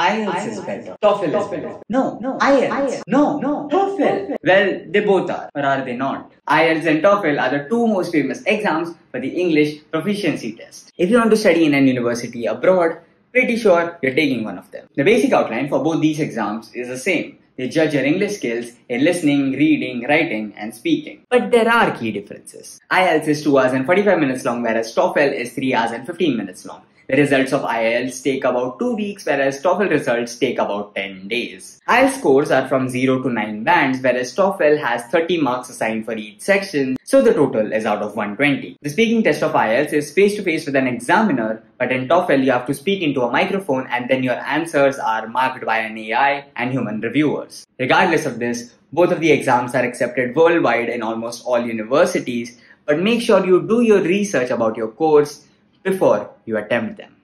IELTS is better. TOEFL is better. No, no. IELTS. No, no. TOEFL. Well, they both are, or are they not? IELTS and TOEFL are the two most famous exams for the English proficiency test. If you want to study in an university abroad, pretty sure you're taking one of them. The basic outline for both these exams is the same. They judge your English skills in listening, reading, writing, and speaking. But there are key differences. IELTS is 2 hours and 45 minutes long, whereas TOEFL is 3 hours and 15 minutes long. The results of IELTS take about 2 weeks, whereas TOEFL results take about 10 days. IELTS scores are from 0 to 9 bands, whereas TOEFL has 30 marks assigned for each section, so the total is out of 120. The speaking test of IELTS is face to face with an examiner, but in TOEFL you have to speak into a microphone and then your answers are marked by an AI and human reviewers. Regardless of this, both of the exams are accepted worldwide in almost all universities, but make sure you do your research about your course before you attempt them.